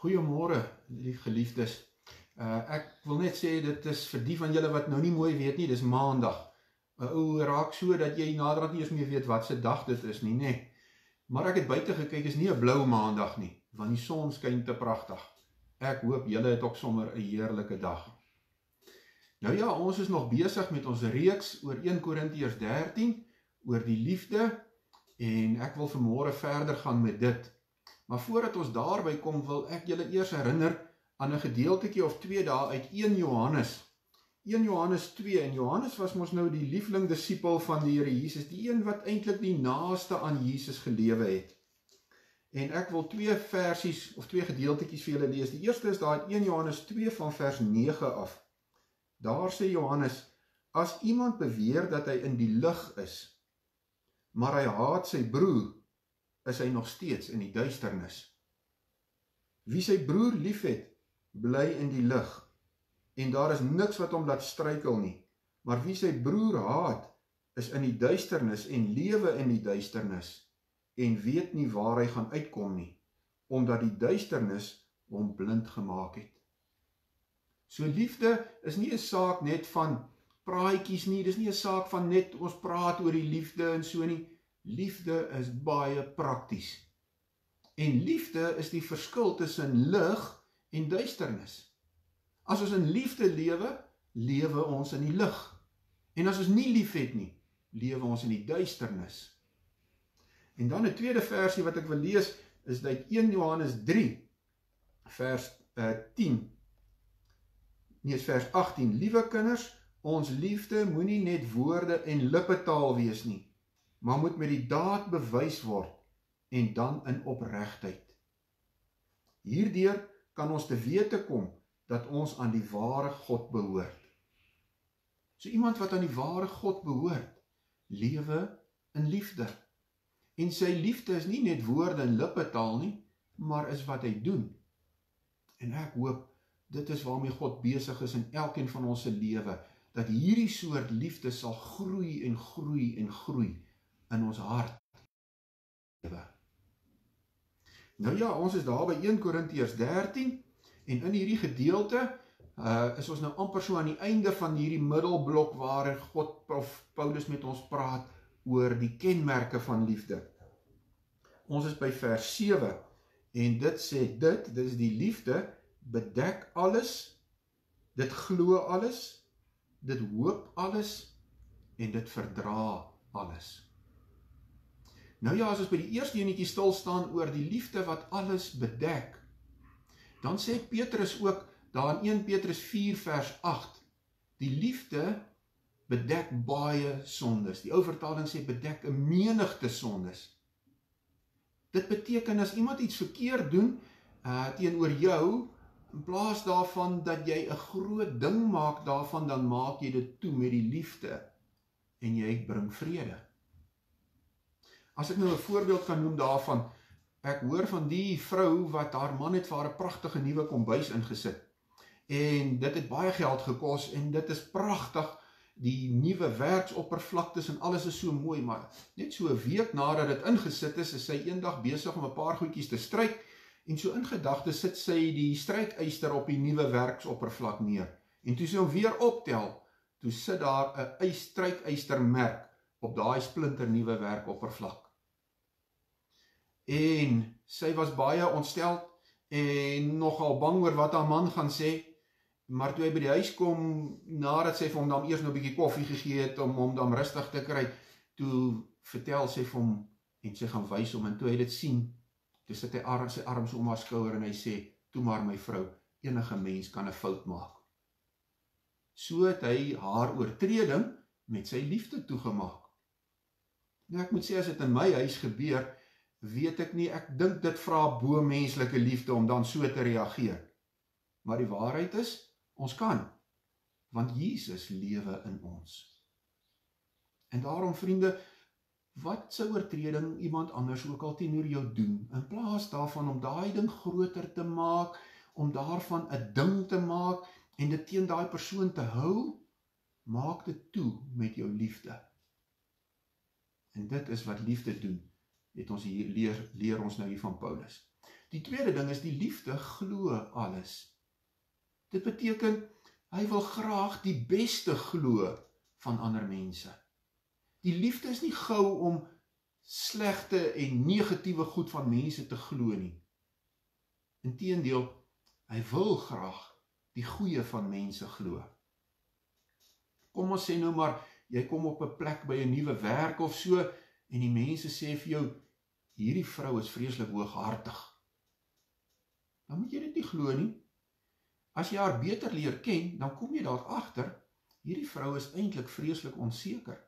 Goeiemôre, lief geliefdes. Uh ek wil net sê dit is vir die van julle wat nou nie mooi weet nie, dis Maandag. 'n Ou raak so dat jy naderhand nie eens meer weet wat se dag dit is nie, nê. Nee. Maar ek het buite gekyk, is nie 'n blou Maandag nie, want die son skyn te pragtig. Ek hoop julle het ook sommer 'n heerlike dag. Nou ja, ons is nog besig met ons reeks oor 1 Korintiërs 13 oor die liefde en ek wil vanmôre verder gaan met dit. Maar voordat ons daarby kom, wil ek julle eers herinner aan 'n gedeeltjie of twee dae uit 1 Johannes. 1 Johannes 2 en Johannes was mos nou die liefling disipel van die Here Jesus, die een wat eintlik die naaste aan Jesus gelewe het. En ek wil twee versies of twee gedeeltjies vir julle lees. Die eerste is daar in 1 Johannes 2 van vers 9 af. Daar sê Johannes: As iemand beweer dat hy in die lig is, maar hy haat sy broer, is hy nog steeds in die duisternis. Wie sy broer liefhet, bly in die lig en daar is niks wat hom laat struikel nie. Maar wie sy broer haat, is in die duisternis en lewe in die duisternis en weet nie waar hy gaan uitkom nie, omdat die duisternis hom blind gemaak het. So liefde is nie 'n saak net van praatjies nie, dis nie 'n saak van net ons praat oor die liefde en so nie. Liefde is baie prakties. En liefde is die verskil tussen lig en duisternis. As ons in liefde lewe, lewe ons in die lig. En as ons nie liefhet nie, lewe ons in die duisternis. En dan 'n tweede versie wat ek wil lees is uit 1 Johannes 3 vers uh, 10. Nee, vers 18. Liewe kinders, ons liefde moenie net woorde en lippetaal wees nie, maar moet met die daad bewys word en dan in opregtheid. Hierdeur kan ons te wete kom dat ons aan die ware God behoort. So iemand wat aan die ware God behoort, lewe in liefde. En sy liefde is nie net woorde en lippetaal nie, maar is wat hy doen. En ek hoop dit is waarmee God besig is in elkeen van ons se lewe, dat hierdie soort liefde sal groei en groei en groei in ons hart lewe. Nou ja, ons is daar by 1 Korintiërs 13 en in hierdie gedeelte uh is ons nou amper so aan die einde van hierdie middelblok waar God of Paulus met ons praat oor die kenmerke van liefde. Ons is by vers 7 en dit sê dit, dit is die liefde bedek alles, dit glo alles, dit hoop alles en dit verdra alles. Nou ja, as ons by die eerste enetjie stil staan oor die liefde wat alles bedek, dan sê Petrus ook daar in 1 Petrus 4 vers 8, die liefde bedek baie sondes. Die ou vertaling sê bedek 'n menigte sondes. Dit beteken as iemand iets verkeerd doen uh teenoor jou, in plaas daarvan dat jy 'n groot ding maak daarvan, dan maak jy dit toe met die liefde en jy bring vrede. As ek nou 'n voorbeeld kan noem daarvan, ek hoor van die vrou wat haar man het vir haar 'n pragtige nuwe kombuis ingesit. En dit het baie geld gekos en dit is pragtig. Die nuwe werksoppervlaktes en alles is so mooi, maar net so 'n week nadat dit ingesit is, is sy eendag besig om 'n paar goedjies te stryk en so in gedagte sit sy die strykyster op die nuwe werksoppervlak neer. En toe sy hom weer optel, toe sit daar 'n strykystermerk op daai splinter nuwe werkoppervlak en sy was baie ontstel en nogal bang oor wat haar man gaan sê. Maar toe hy by die huis kom nadat sy vir hom dan eers nou 'n bietjie koffie gegee het om hom dan rustig te kry, toe vertel sy vir hom en sy gaan wys hom en toe hy dit sien, toe sit hy arm sy arms om haar skouer en hy sê: "Toe maar my vrou, enige mens kan 'n fout maak." So het hy haar oortreding met sy liefde toegemaak. Nou ek moet sê as dit in my huis gebeur, weet ek nie, ek dink dit vra bo menslike liefde om dan so te reageer. Maar die waarheid is, ons kan, want Jesus lewe in ons. En daarom vriende, wat se oortreding iemand anders ook al teenoor jou doen, in plaas daarvan om daai ding groter te maak, om daarvan 'n ding te maak en dit teen daai persoon te hou, maak dit toe met jou liefde. En dit is wat liefde doen het ons hier leer leer ons nou hier van Paulus. Die tweede ding is die liefde glo alles. Dit beteken hy wil graag die beste glo van ander mense. Die liefde is nie gou om slegte en negatiewe goed van mense te glo nie. Inteendeel, hy wil graag die goeie van mense glo. Kom ons sê nou maar jy kom op 'n plek by 'n nuwe werk of so en die mense sê vir jou hierdie vrou is vreeslik hooghartig. Dan moet jy dit nie glo nie. As jy haar beter leer ken, dan kom jy dalk agter hierdie vrou is eintlik vreeslik onseker.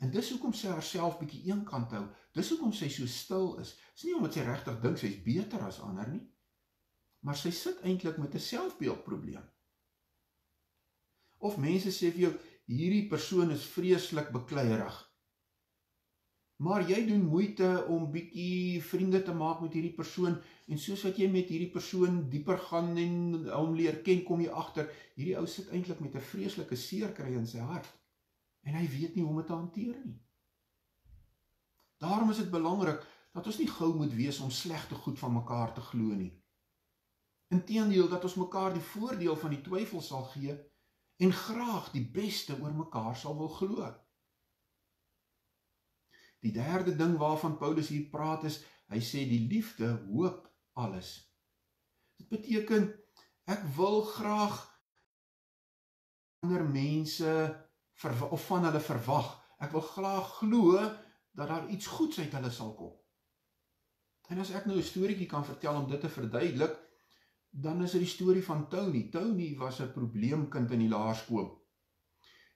En dis hoekom sy haarself bietjie eenkant hou. Dis hoekom sy so stil is. Dis nie omdat sy regtig dink sy's beter as ander nie, maar sy sit eintlik met 'n selfbeeldprobleem. Of mense sê vir jou hierdie persoon is vreeslik bekleierig. Maar jy doen moeite om bietjie vriende te maak met hierdie persoon en soos wat jy met hierdie persoon dieper gaan en hom leer ken, kom jy agter hierdie ou sit eintlik met 'n vreeslike seer kry in sy hart en hy weet nie hoe om dit te hanteer nie. Daarom is dit belangrik dat ons nie gou moet wees om slegte goed van mekaar te glo nie. Inteendeel dat ons mekaar die voordeel van die twyfel sal gee en graag die beste oor mekaar sal wil glo. Die derde ding waarvan Paulus hier praat is, hy sê die liefde hoop alles. Dit beteken ek wil graag ander mense of van hulle verwag. Ek wil graag glo dat daar iets goeds uit hulle sal kom. En as ek nou 'n storieetjie kan vertel om dit te verduidelik, dan is dit die storie van Tony. Tony was 'n probleemkind in die laerskool.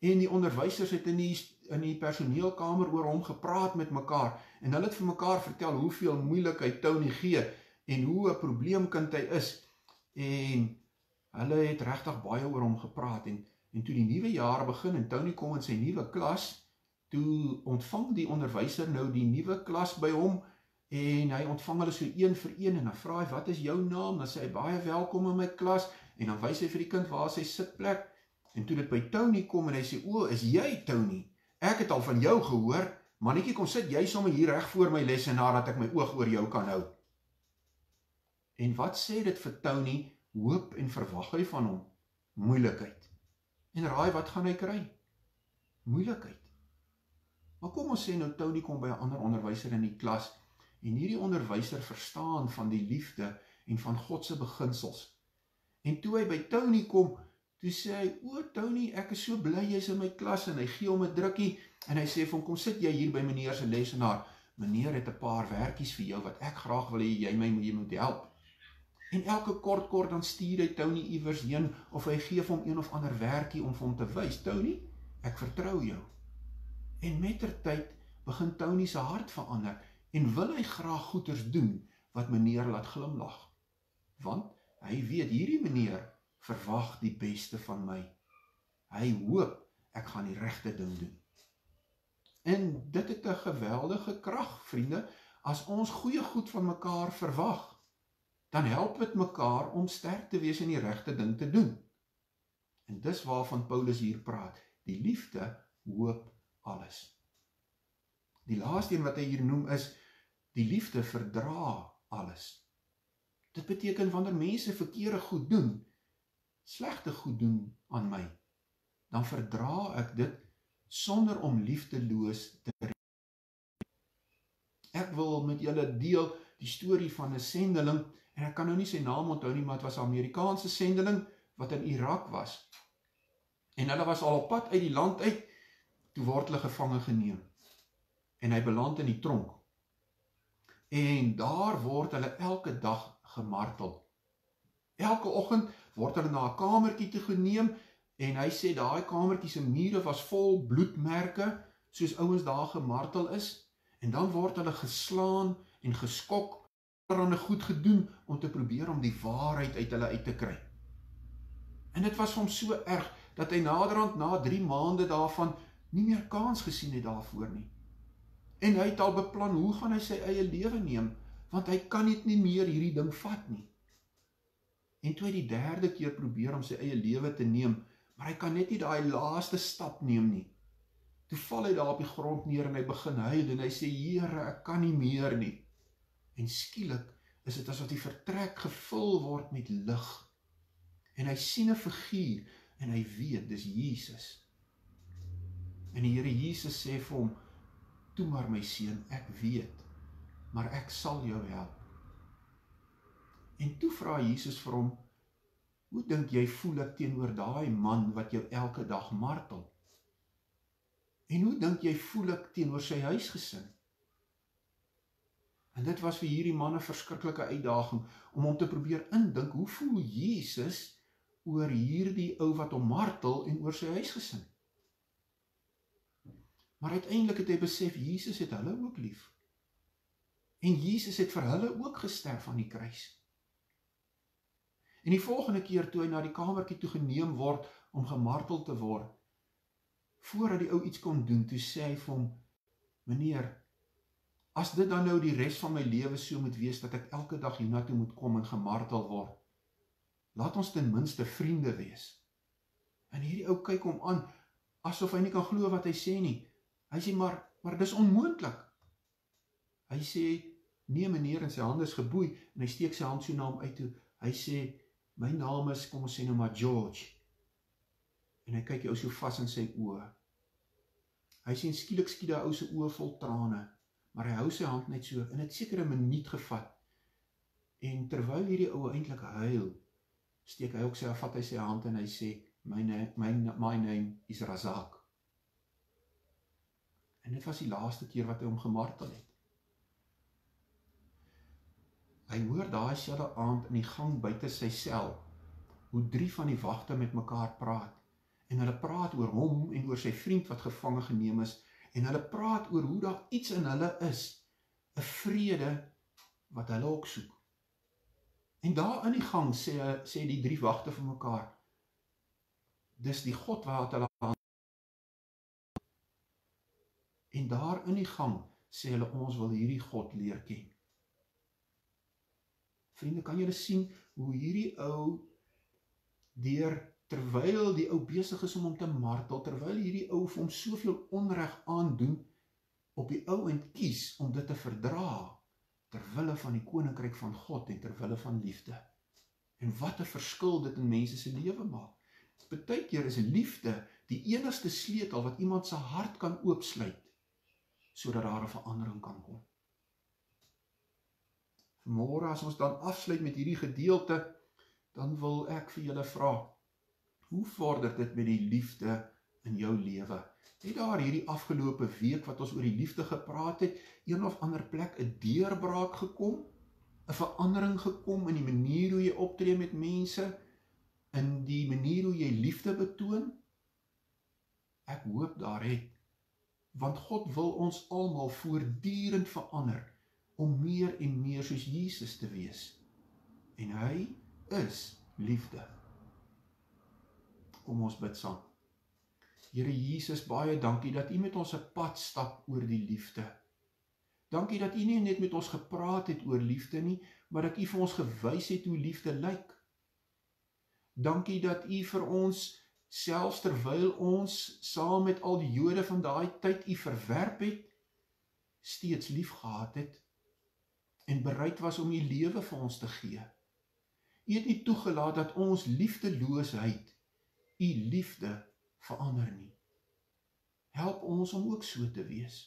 En die onderwysers het in die in die personeelkamer oor hom gepraat met mekaar en hulle het vir mekaar vertel hoeveel moeilikheid Tony gee en hoe 'n probleemkind hy is. En hulle het regtig baie oor hom gepraat en en toe die nuwe jaar begin en Tony kom in sy nuwe klas, toe ontvang die onderwyser nou die nuwe klas by hom en hy ontvang hulle so een vir een en dan vra hy wat is jou naam? Dan sê hy baie welkom in my klas en dan wys hy vir die kind waar sy sitplek En toe dit by Tony kom en hy sê: "O, is jy Tony? Ek het al van jou gehoor. Mannetjie, kom sit jy sommer hier reg voor my lesenaar dat ek my oog oor jou kan hou." En wat sê dit vir Tony? Hoop en verwag hy van hom moeilikheid. En raai wat gaan hy kry? Moeilikheid. Maar kom ons sê nou Tony kom by 'n ander onderwyser in die klas en hierdie onderwyser verstaan van die liefde en van God se beginsels. En toe hy by Tony kom, Toe sê hy: "O Tony, ek is so bly jy's in my klas." En hy gee hom 'n drukkie en hy sê vir hom: "Kom sit jy hier by meneer se lesenaar. Meneer het 'n paar werkies vir jou wat ek graag wil hê jy my moet help." En elke kort kort dan stuur hy Tony iewers heen of hy gee hom een of ander werkie om vir hom te wys: "Tony, ek vertrou jou." En mettertyd begin Tony se hart verander en wil hy graag goeders doen wat meneer laat glimlag. Want hy weet hierdie meneer verwag die beste van my. Hy hoop ek gaan die regte ding doen. En dit het 'n geweldige krag, vriende, as ons goeie goed van mekaar verwag, dan help dit mekaar om sterk te wees en die regte ding te doen. En dis waarvan Paulus hier praat. Die liefde hoop alles. Die laaste een wat hy hier noem is die liefde verdra alles. Dit beteken wanneer mense verkeerde goed doen, slegte goed doen aan my, dan verdra ek dit sonder om liefdeloos te wees. Ek wil met julle deel die storie van 'n sendeling en ek kan nou nie sy naam onthou nie, maar dit was 'n Amerikaanse sendeling wat in Irak was. En hulle was al op pad uit die land uit toe word hulle gevange geneem. En hy beland in die tronk. En daar word hulle elke dag gemartel. Elke oggend word hulle na 'n kamertjie toe geneem en hy sê daai kamertjie se mure was vol bloedmerke soos ouens daar gemartel is en dan word hulle geslaan en geskok allerhande goed gedoen om te probeer om die waarheid uit hulle uit te kry. En dit was vir hom so erg dat hy naderhand na 3 maande daarvan nie meer kans gesien het daarvoor nie. En hy het al beplan hoe gaan hy sy eie lewe neem want hy kan net nie meer hierdie ding vat nie. En toe hy die derde keer probeer om sy eie lewe te neem, maar hy kan net nie daai laaste stap neem nie. Toe val hy daar op die grond neer en hy begin huil en hy sê: "Here, ek kan nie meer nie." En skielik is dit asof die vertrek gevul word met lig. En hy sien 'n figuur en hy weet dis Jesus. En die Here Jesus sê vir hom: "Toe maar my seun, ek weet, maar ek sal jou help." En toe vra Jesus vir hom: "Hoe dink jy voel ek teenoor daai man wat jou elke dag martel?" En hoe dink jy voel ek teenoor sy huisgesin? En dit was vir hierdie man 'n verskriklike uitdaging om hom te probeer indink hoe voel Jesus oor hierdie ou wat hom martel en oor sy huisgesin. Maar uiteindelik het hy besef Jesus het hulle ook lief. En Jesus het vir hulle ook gesterf aan die kruis. En die volgende keer toe hy na die kamertjie toe geneem word om gemartel te word, voordat die ou iets kon doen, toe sê hy vir hom: "Meneer, as dit dan nou die res van my lewe so moet wees dat ek elke dag hiernatoe moet kom en gemartel word, laat ons ten minste vriende wees." En hierdie ou kyk hom aan asof hy nie kan glo wat hy sê nie. Hy sê: "Maar, maar dis onmoontlik." Hy sê: "Nee meneer," en sy hande is geboei en hy steek sy hand so na hom uit toe. Hy sê: "My naam is, kom ons sê nou maar George." en hy kyk jou so vas in sy oë. Hy sien skielik skiet daai ou se oë vol trane, maar hy hou sy hand net so in 'n sekere minuut gevat. En terwyl hierdie ou eintlik huil, steek hy ook sy afvat hy sy hand en hy sê my my my name is Razak. En dit was die laaste keer wat hy hom gemartel het. Hy hoor daai selfde aand in die gang buite sy sel hoe drie van die wagte met mekaar praat en hulle praat oor hom en oor sy vriend wat gevange geneem is en hulle praat oor hoe daar iets in hulle is 'n vrede wat hulle ook soek. En daar in die gang sê sê die drie wagte vir mekaar dis die God wat hulle aan En daar in die gang sê hulle ons wil hierdie God leer ken. Vriende, kan julle sien hoe hierdie ou deur terwyl die ou besig is om hom te martel, terwyl hierdie ou vir hom soveel onreg aandoen, op die ou en kies om dit te verdra terwille van die koninkryk van God en terwille van liefde. En wat 'n verskil dit in mense se lewe maak. Partykeer is liefde die enigste sleutel wat iemand se hart kan oopsluit sodat daar 'n verandering kan kom. Môre as ons dan afsluit met hierdie gedeelte, dan wil ek vir julle vra Hoe vorder dit met die liefde in jou lewe? Het daar hierdie afgelope week wat ons oor die liefde gepraat het, een of ander plek 'n deurbraak gekom? 'n Verandering gekom in die manier hoe jy optree met mense, in die manier hoe jy liefde betoon? Ek hoop daar het want God wil ons almal voortdurend verander om meer en meer soos Jesus te wees. En hy is liefde. Kom ons bid saam. Here Jesus, baie dankie dat U met ons 'n pad stap oor die liefde. Dankie dat U nie net met ons gepraat het oor liefde nie, maar dat U vir ons gewys het hoe liefde lyk. Dankie dat U vir ons selfs terwyl ons saam met al die Jode van daai tyd U verwerp het, steeds liefgehad het en bereid was om U lewe vir ons te gee. U het nie toegelaat dat ons liefdeloosheid u liefde verander nie. Help ons om ook so te wees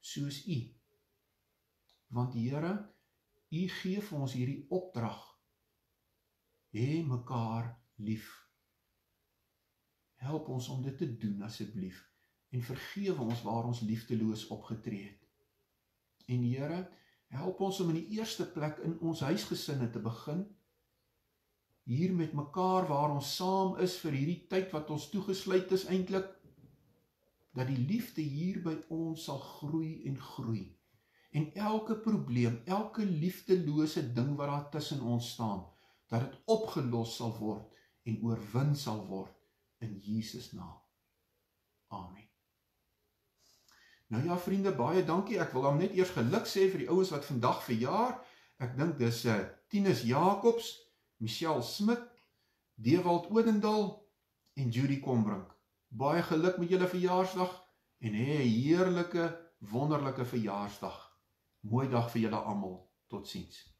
soos u. Want Here, u gee vir ons hierdie opdrag. Hê mekaar lief. Help ons om dit te doen asseblief en vergewe ons waar ons liefdeloos opgetree het. En Here, help ons om in die eerste plek in ons huisgesinne te begin hier met mekaar waar ons saam is vir hierdie tyd wat ons toegesluit is eintlik dat die liefde hier by ons sal groei en groei. En elke probleem, elke liefdelose ding wat daar tussen ons staan, dat dit opgelos sal word en oorwin sal word in Jesus naam. Amen. Nou ja vriende, baie dankie. Ek wil hom net eers geluk sê vir die ouens wat vandag verjaar. Ek dink dis eh uh, Tinus Jacobs Michelle Smit, Dewald Odendaal en Judy Kombrink. Baie geluk met julle verjaarsdag en hê 'n heerlike, wonderlike verjaarsdag. Mooi dag vir julle almal. Totsiens.